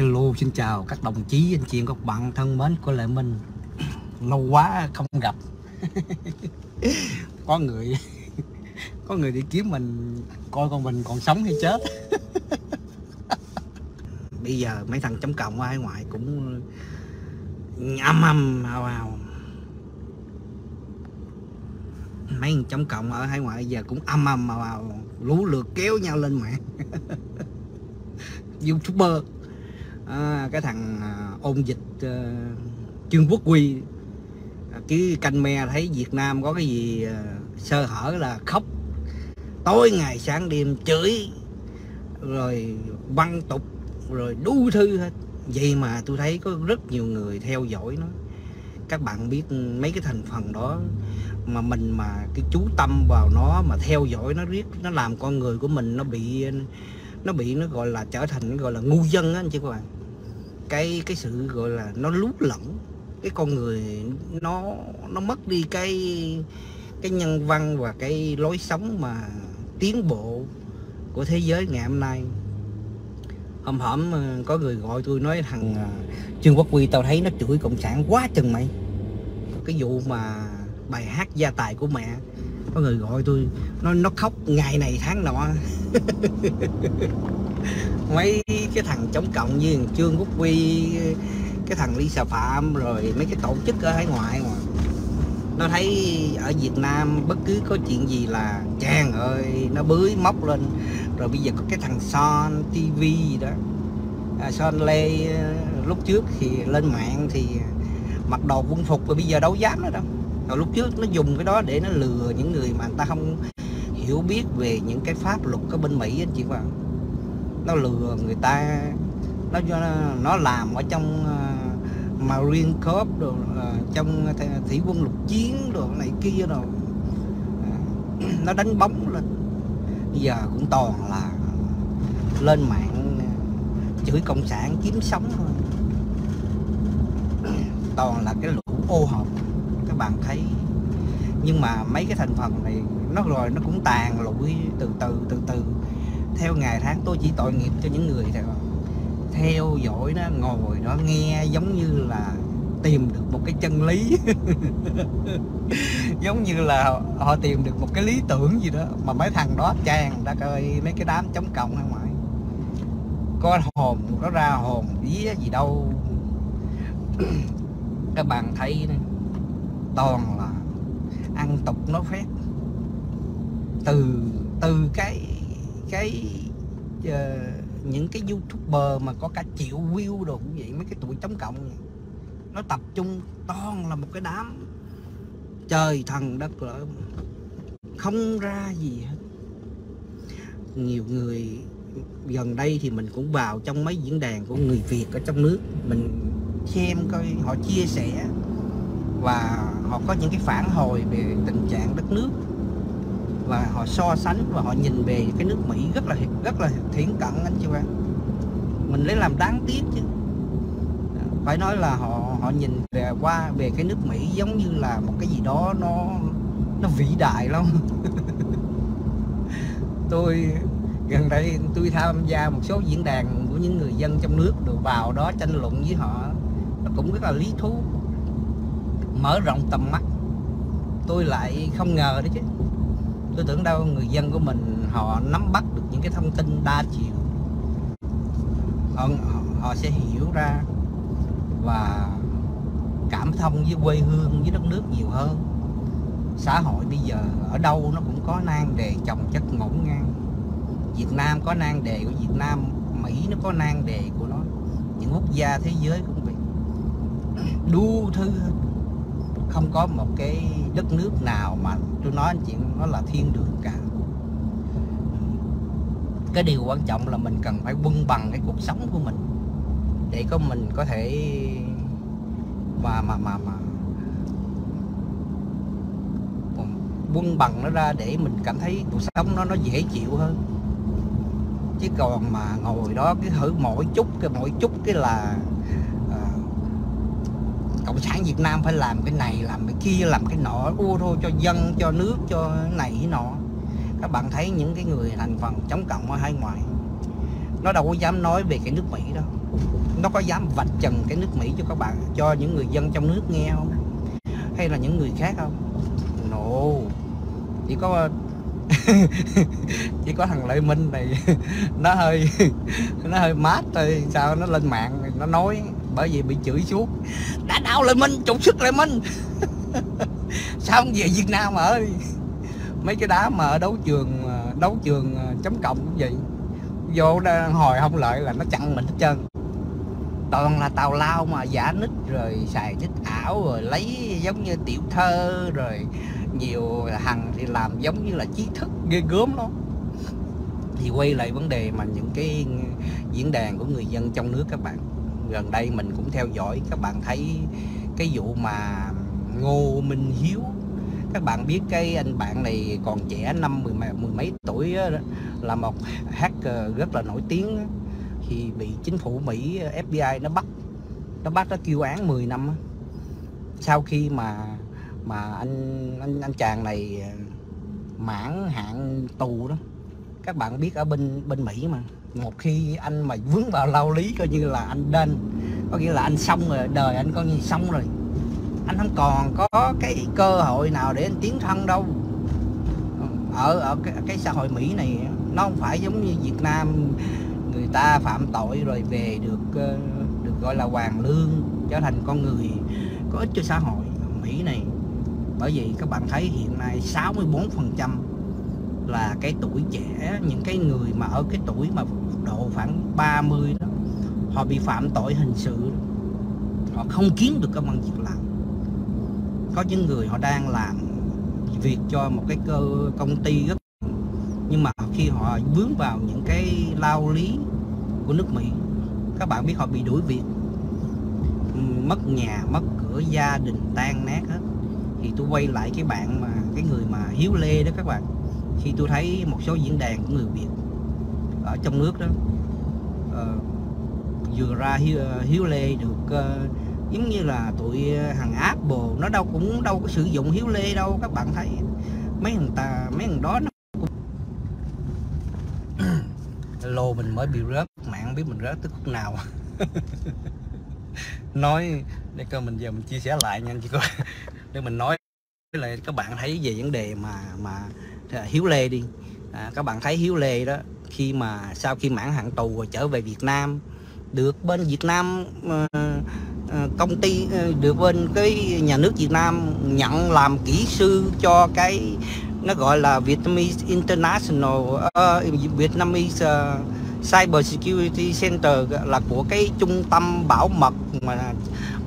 Hello, xin chào các đồng chí, anh chị em các bạn thân mến của lại Minh. Lâu quá không gặp. Có người có người đi kiếm mình, coi con mình còn sống hay chết. Bây giờ mấy thằng chống cộng ở hải ngoại cũng âm âm ào ào. Mấy thằng chống cộng ở hải ngoại giờ cũng âm âm ào ào, lũ lượt kéo nhau lên mạng. Youtuber à, cái thằng à, ôn dịch à, trương quốc quy à, cái canh me thấy việt nam có cái gì à, sơ hở là khóc. Tối ngày sáng đêm chửi rồi băng tục rồi đu thư hết. Vậy mà tôi thấy có rất nhiều người theo dõi nó. Các bạn biết mấy cái thành phần đó mà mình mà cái chú tâm vào nó mà theo dõi nó riết nó làm con người của mình nó bị nó bị nó gọi là trở thành gọi là ngu dân á anh chị các bạn cái cái sự, gọi là, nó lú lẫn, cái con người nó nó mất đi cái cái nhân văn và cái lối sống mà tiến bộ của thế giới ngày hôm nay. Hôm hổm ờ, có người gọi tôi nói thằng ờ, trương quốc huy, tao thấy nó chửi cộng sản quá chừng mày. Cái vụ mà bài hát gia tài của mẹ, có người gọi tôi, nó nó khóc ngày này tháng nọ. mấy cái thằng chống cộng như thằng trương quốc quy cái thằng lisa phạm rồi mấy cái tổ chức ở hải ngoại mà. Nó thấy ở việt nam bất cứ có chuyện gì là chàng ơi nó bưới móc lên. Rồi bây giờ có cái thằng son tv gì đó. À, son lê à, lúc trước thì lên mạng thì mặc đồ quân phục rồi bây giờ đâu dám nữa đâu. Rồi lúc trước nó dùng cái đó để nó lừa những người mà người ta không hiểu biết về những cái pháp luật ở bên mỹ anh chị bạn nó lừa người ta. Nó nó làm ở trong uh, marine corps rồi uh, ờ, trong thủy quân lục chiến rồi này kia ờ, rồi uh, nó đánh bóng lên. Bây giờ cũng toàn là lên mạng chửi cộng sản kiếm sống thôi. Toàn là cái lũ ô hợp các bạn thấy. Nhưng mà mấy cái thành phần này nó rồi nó cũng tàn lụi từ từ từ từ theo ngày tháng tôi chỉ tội nghiệp cho những người theo, theo dõi nó ngồi đó nghe giống như là tìm được một cái chân lý. Giống như là họ tìm được một cái lý tưởng gì đó mà mấy thằng đó trang đã coi mấy cái đám chống cộng hay ngoài. Có hồn nó ra hồn vía gì đâu. Các bạn thấy này, toàn là ăn tục nó phép từ từ cái cái uh, những cái youtuber mà có cả triệu view đồ cũng vậy mấy cái tuổi chống cộng này. nó tập trung toàn là một cái đám trời thần đất lỡ. Không ra gì hết. Nhiều người gần đây thì mình cũng vào trong mấy diễn đàn của người Việt ở trong nước mình xem coi họ chia sẻ và họ có những cái phản hồi về tình trạng đất nước và họ so sánh và họ nhìn về cái nước Mỹ rất là rất là thiển cận, anh chị em. Mình lấy làm đáng tiếc chứ. Phải nói là họ họ nhìn về qua, về cái nước Mỹ giống như là một cái gì đó nó nó vĩ đại lắm. Tôi, gần đây tôi tham gia một số diễn đàn của những người dân trong nước được vào đó tranh luận với họ. Nó cũng rất là lý thú. Mở rộng tầm mắt. Tôi lại không ngờ đấy chứ tôi tưởng đâu người dân của mình họ nắm bắt được những cái thông tin đa chiều. Họ, họ sẽ hiểu ra và cảm thông với quê hương với đất nước nhiều hơn. Xã hội bây giờ ở đâu nó cũng có nan đề chồng chất ngổn ngang. Việt Nam có nan đề của Việt Nam Mỹ nó có nan đề của nó. Những quốc gia thế giới cũng vậy. Đu thư không có một cái đất nước nào mà tôi nói anh chị, nó là thiên đường cả. Cái điều quan trọng là mình cần phải quân bằng cái cuộc sống của mình để có mình có thể mà mà mà mà quân bằng nó ra để mình cảm thấy cuộc sống nó nó dễ chịu hơn. Chứ còn mà ngồi đó cái thử mỗi chút, cái mỗi chút cái là cộng sản Việt Nam phải làm cái này, làm cái kia, làm cái nọ ô thôi cho dân, cho nước, cho này, cái nọ. Các bạn thấy những cái người thành phần chống cộng ở hai ngoài, nó đâu có dám nói về cái nước Mỹ đâu. Nó có dám vạch trần cái nước Mỹ cho các bạn, cho những người dân trong nước nghe không? Hay là những người khác không? No. Chỉ có chỉ có thằng lợi Minh này, nó hơi nó hơi mát thôi, sao nó lên mạng, nó nói bởi vì bị chửi suốt. Đã đau lại Minh, trục sức lại Minh. Sao không về Việt Nam ở mấy cái đá mà ở đấu trường à, đấu trường à, chấm cộng cũng vậy. Vô hồi không lợi là nó chặn mình hết trơn. Toàn là tàu lao mà giả nít rồi xài nít ảo rồi lấy giống như tiểu thơ rồi nhiều hằng thì làm giống như là trí thức ghê gớm lắm. Thì quay lại vấn đề mà những cái diễn đàn của người dân trong nước các bạn gần đây mình cũng theo dõi. Các bạn thấy cái vụ mà Ngô Minh Hiếu các bạn biết cái anh bạn này còn trẻ năm mười, mười mấy tuổi đó, là một hacker rất là nổi tiếng thì bị chính phủ Mỹ FBI nó bắt nó bắt nó kêu án 10 năm sau khi mà mà anh anh anh chàng này à, mãn hạn tù đó các bạn biết ở bên bên Mỹ mà một khi anh mà vướng vào lao lý coi như là anh đền có nghĩa là anh xong rồi đời anh coi như xong rồi. Anh không còn có cái cơ hội nào để anh tiến thân đâu. Ờ, ở ở cái, cái xã hội Mỹ này nó không phải giống như Việt Nam người ta phạm tội rồi về được ờ, được gọi là hoàng lương trở thành con người. Có ích cho xã hội Mỹ này. Bởi vì các bạn thấy hiện nay 64% là cái tuổi trẻ, những cái người mà ở cái tuổi mà độ khoảng 30 đó, họ bị phạm tội hình sự. Họ không kiếm được công ăn việc làm. Có những người họ đang làm việc cho một cái cơ, công ty rất nhưng mà khi họ vướng vào những cái lao lý của nước Mỹ, các bạn biết họ bị đuổi việc, mất nhà, mất cửa gia đình, tan nát hết. Thì tôi quay lại cái bạn mà, cái người mà hiếu lê đó các bạn khi tôi thấy một số diễn đàn của người Việt ở trong nước đó uh, vừa ra hiếu, ờ, hiếu lê được uh, giống như là tụi hàng Apple nó đâu cũng đâu có sử dụng hiếu lê đâu các bạn thấy. Mấy thằng ta mấy thằng đó nó lô mình mới bị rớt mạng biết mình rớt tới khúc nào. Nói để coi mình giờ mình chia sẻ lại nha chị coi để mình nói với lại các bạn thấy về vấn đề mà mà Ờ, hiếu lê đi. À, các bạn thấy hiếu lê đó khi mà sau khi mãn hạn tù rồi trở về Việt Nam được bên Việt Nam uh, công ty uh, được bên cái nhà nước Việt Nam nhận làm kỹ sư cho cái nó gọi là Vietnamese International uh, Vietnamese uh, Cyber Security Center là của cái trung tâm bảo mật mà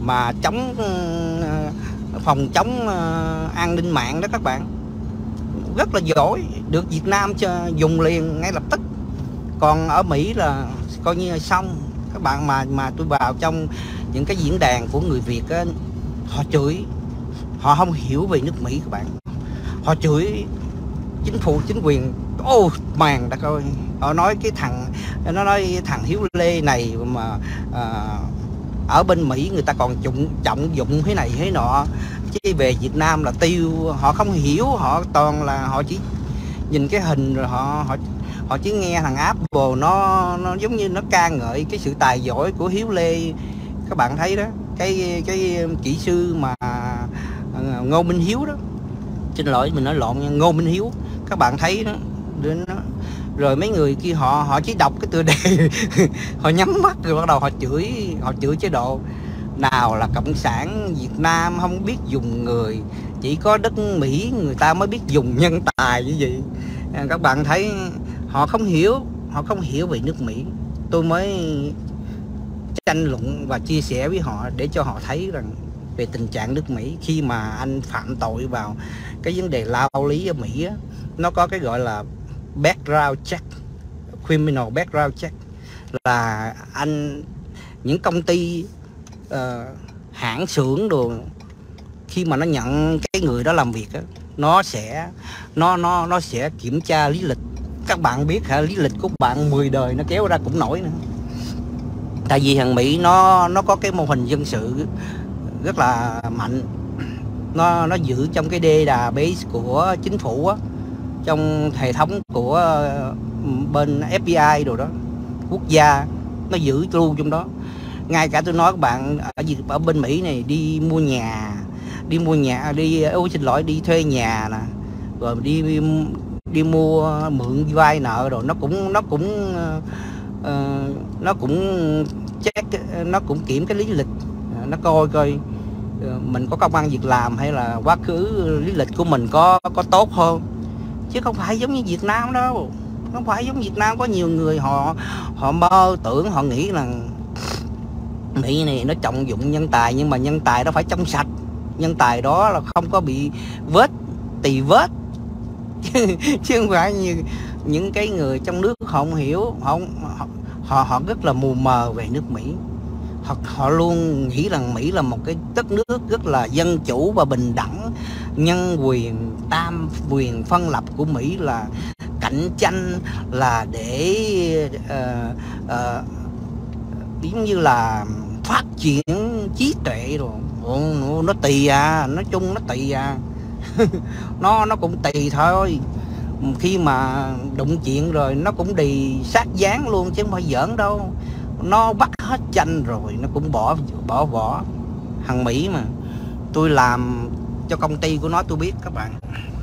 mà chống uh, phòng chống uh, an ninh mạng đó các bạn rất là giỏi được Việt Nam cho dùng liền ngay lập tức. Còn ở Mỹ là coi như là xong. Các bạn mà mà tôi vào trong những cái diễn đàn của người Việt á, họ chửi họ không hiểu về nước Mỹ các bạn. Họ chửi chính phủ chính quyền ô oh, màn đã coi. Họ nói cái thằng nó nói thằng Hiếu Lê này mà à, ở bên Mỹ người ta còn trọng trọng dụng thế này thế nọ chứ về Việt Nam là tiêu, họ không hiểu, họ toàn là họ chỉ nhìn cái hình rồi họ họ họ chỉ nghe thằng Apple, nó nó giống như nó ca ngợi cái sự tài giỏi của Hiếu Lê. Các bạn thấy đó, cái cái kỹ sư mà ờ, Ngô Minh Hiếu đó. Xin lỗi, mình nói lộn nha, Ngô Minh Hiếu. Các bạn thấy đó nó, rồi mấy người kia họ họ chỉ đọc cái tựa đề, họ nhắm mắt rồi bắt đầu họ chửi họ chửi chế độ nào là cộng sản Việt Nam không biết dùng người chỉ có đất Mỹ người ta mới biết dùng nhân tài như vậy. À, các bạn thấy họ không hiểu họ không hiểu về nước Mỹ. Tôi mới tranh luận và chia sẻ với họ để cho họ thấy rằng về tình trạng nước Mỹ khi mà anh phạm tội vào cái vấn đề lao lý ở Mỹ á, nó có cái gọi là background check criminal background check. Là anh những công ty uh, hãng xưởng đồ khi mà nó nhận cái người đó làm việc đó, nó sẽ nó nó nó sẽ kiểm tra lý lịch. Các bạn biết hả lý lịch của bạn 10 đời nó kéo ra cũng nổi nữa. Tại vì thằng Mỹ nó nó có cái mô hình dân sự rất là mạnh. Nó nó giữ trong cái database của chính phủ á trong hệ thống của ờ, bên FBI rồi đó quốc gia nó giữ lưu trong đó ngay cả tôi nói các bạn ở ở bên Mỹ này đi mua nhà đi mua nhà đi ô xin lỗi đi thuê nhà nè rồi đi đi mua mượn vay nợ rồi nó cũng nó cũng uh, nó cũng check nó cũng kiểm cái lý lịch nó coi coi ờ, mình có công ăn việc làm hay là quá khứ lý lịch của mình có có tốt không. Chứ không phải giống như Việt Nam đâu không phải giống Việt Nam có nhiều người họ họ mơ tưởng họ nghĩ là Mỹ này nó trọng dụng nhân tài nhưng mà nhân tài đó phải trong sạch. Nhân tài đó là không có bị vết tì vết. Chứ không phải như những cái người trong nước họ không hiểu họ họ họ rất là mù mờ về nước Mỹ. Họ, họ luôn nghĩ rằng Mỹ là một cái đất nước rất là dân chủ và bình đẳng. Nhân quyền tam quyền phân lập của Mỹ là cạnh tranh là để uh, uh, giống như là phát triển trí tuệ rồi. Nó, nó tùy à nói chung nó tùy à. Nó nó cũng tùy thôi. Khi mà đụng chuyện rồi nó cũng đi sát dáng luôn chứ không phải giỡn đâu. Nó bắt hết chanh rồi nó cũng bỏ bỏ vỏ. Hằng mỹ mà tôi làm cho công ty của nó tôi biết các bạn.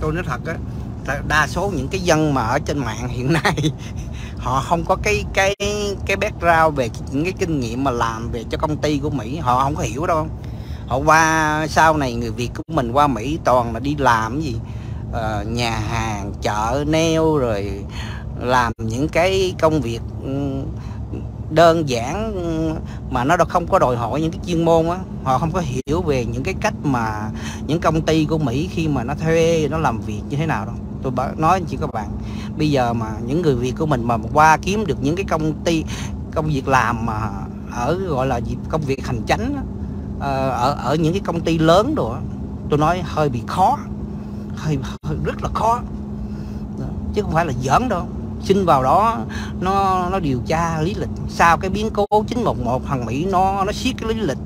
Tôi nói thật á đa số những cái dân mà ở trên mạng hiện nay họ không có cái cái cái background về những cái kinh nghiệm mà làm về cho công ty của Mỹ. Họ không có hiểu đâu. Họ qua sau này người Việt của mình qua Mỹ toàn là đi làm gì? Uh, nhà hàng chợ neo rồi làm những cái công việc ừ, đơn giản ừ, mà nó không có đòi hỏi những cái chuyên môn á. Họ không có hiểu về những cái cách mà những công ty của Mỹ khi mà nó thuê nó làm việc như thế nào đâu tôi nói anh chị các bạn bây giờ mà những người Việt của mình mà qua kiếm được những cái công ty công việc làm mà ở gọi là công việc hành chánh ờ, ở ở những cái công ty lớn rồi tôi nói hơi bị khó hơi, hơi rất là khó. Chứ không phải là giỡn đâu. Xin vào đó nó nó điều tra lý lịch sau cái biến cố 911 thằng Mỹ nó nó siết cái lý lịch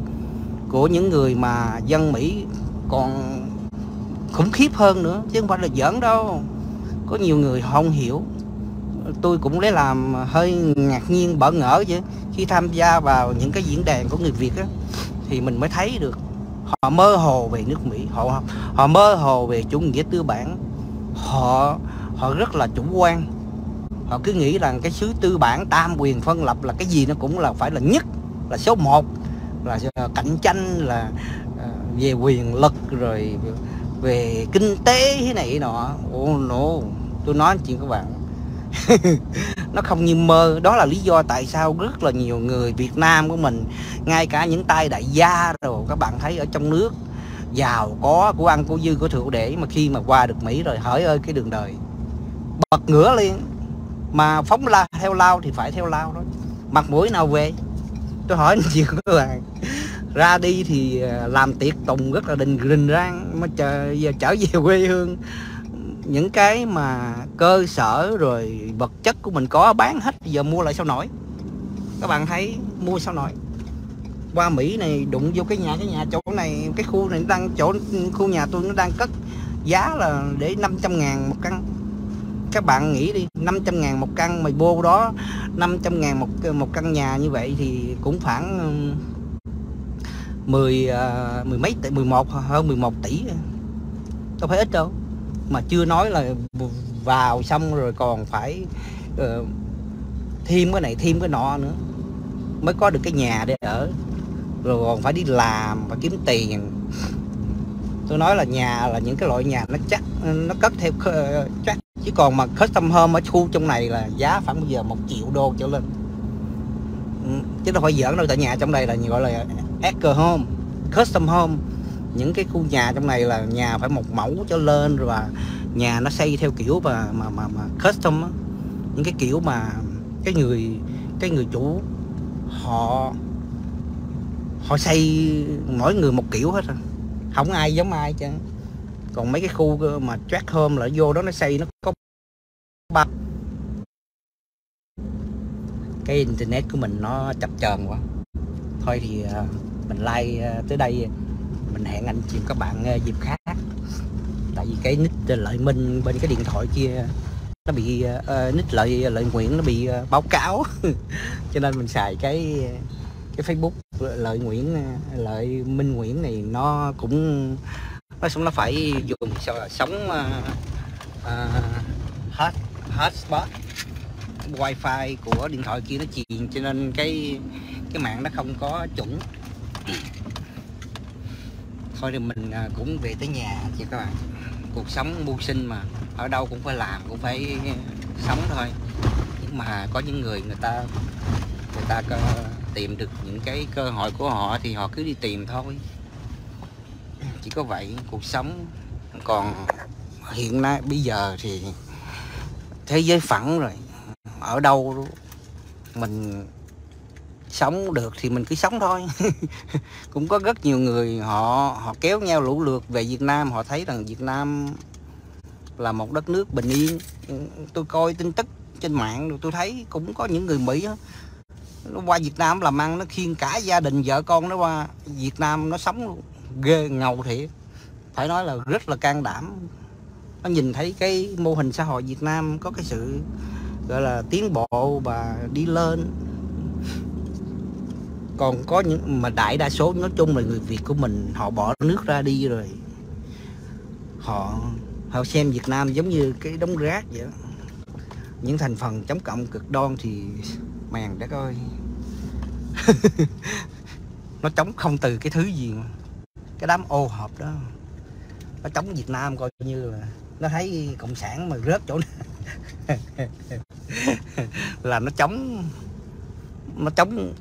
của những người mà dân Mỹ còn khủng khiếp hơn nữa chứ không phải là giỡn đâu. Có nhiều người không hiểu. Tôi cũng lấy làm hơi ngạc nhiên bỡ ngỡ chứ. Khi tham gia vào những cái diễn đàn của người Việt á, thì mình mới thấy được họ mơ hồ về nước Mỹ. Họ họ mơ hồ về chủ nghĩa tư bản. Họ họ rất là chủ quan. Họ cứ nghĩ rằng cái xứ tư bản tam quyền phân lập là cái gì nó cũng là phải là nhất là số 1 là ờ, cạnh tranh là ờ, về quyền lực rồi về kinh tế thế này nọ. Oh no, tôi nói chuyện các bạn. Nó không như mơ. Đó là lý do tại sao rất là nhiều người Việt Nam của mình, ngay cả những tay đại gia rồi các bạn thấy ở trong nước, giàu có, của ăn, của dư, của thừa để mà khi mà qua được Mỹ rồi hỏi ơi, cái đường đời. Bật ngửa liền mà phóng la, theo lao thì phải theo lao đó. Mặt mũi nào về? Tôi hỏi anh chị các bạn ra đi thì ờ, làm tiệc tùng rất là đình rình rang mà chờ, giờ trở về quê hương. Những cái mà cơ sở rồi vật chất của mình có bán hết, giờ mua lại sao nổi? Các bạn thấy mua sao nổi? Qua Mỹ này, đụng vô cái nhà cái nhà chỗ này, cái khu này đang, chỗ, khu nhà tôi nó đang cất giá là để 500 ngàn một căn. Các bạn nghĩ đi 500 ngàn một căn mày vô đó 500 ngàn một một căn nhà như vậy thì cũng khoảng 10 uh, à, mười mấy tỷ 11 hơn 11 tỷ. Đâu phải ít đâu. Mà chưa nói là vào xong rồi còn phải uh, thêm cái này thêm cái nọ nữa. Mới có được cái nhà để ở. Rồi còn phải đi làm và kiếm tiền. Tôi nói là nhà là những cái loại nhà nó chắc nó cất theo ờ, chắc. Chứ còn mà custom home ở khu trong này là giá khoảng bây giờ một triệu đô trở lên chứ đâu phải giỡn đâu tại nhà trong đây là gọi là acre home custom home. Những cái khu nhà trong này là nhà phải một mẫu cho lên rồi và nhà nó xây theo kiểu mà mà mà, mà custom á. Những cái kiểu mà cái người cái người chủ họ họ xây mỗi người một kiểu hết rồi. Không ai giống ai chứ còn mấy cái khu mà track home là vô đó nó xây nó có ba cái internet của mình nó chập chờn quá. Thôi thì ờ, mình like ờ, tới đây. Mình hẹn anh chị các bạn ờ, dịp khác. Tại vì cái nick lợi minh bên cái điện thoại kia nó bị uh, nick lợi lợi nguyện nó bị uh, báo cáo. Cho nên mình xài cái cái Facebook lợi Nguyễn lợi Minh Nguyễn này nó cũng nó sống nó phải dùng sống uh, uh, hot hotspot wifi của điện thoại kia nó chìm, cho nên cái cái mạng nó không có chuẩn. Thôi thì mình à, cũng về tới nhà chị các bạn. Cuộc sống mưu sinh mà, ở đâu cũng phải làm, cũng phải sống thôi. Nhưng mà có những người người ta người ta có tìm được những cái cơ hội của họ thì họ cứ đi tìm thôi. Chỉ có vậy cuộc sống còn hiện nay, bây giờ thì thế giới phẳng rồi ở đâu mình sống được thì mình cứ sống thôi. Cũng có rất nhiều người họ họ kéo nhau lũ lượt về Việt Nam. Họ thấy rằng Việt Nam là một đất nước bình yên. Tôi coi tin tức trên mạng tôi thấy cũng có những người Mỹ nó qua Việt Nam làm ăn nó khiêng cả gia đình vợ con nó qua Việt Nam, nó sống luôn. Ghê ngầu thiệt. Phải nói là rất là can đảm. Nó nhìn thấy cái mô hình xã hội Việt Nam có cái sự gọi là tiến bộ và đi lên. Còn có những, mà đại đa số, nói chung là người Việt của mình, họ bỏ nước ra đi rồi. Họ họ xem Việt Nam giống như cái đống rác vậy đó. những thành phần chống cộng cực đoan thì mèn đất ơi. Nó chống không từ cái thứ gì mà. Cái đám ô hợp đó. Nó chống Việt Nam coi như là, nó thấy cộng sản mà rớt chỗ là nó chống nó chống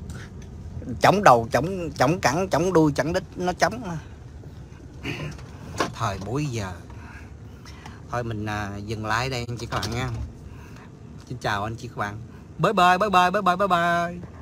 chống đầu chống chống cẳng chống đuôi chẳng đích nó chống thời buổi giờ. Thôi mình à, dừng lại đây anh chị các bạn nha. Xin chào anh chị các bạn. Bye bye bye bye bye bye bye bye.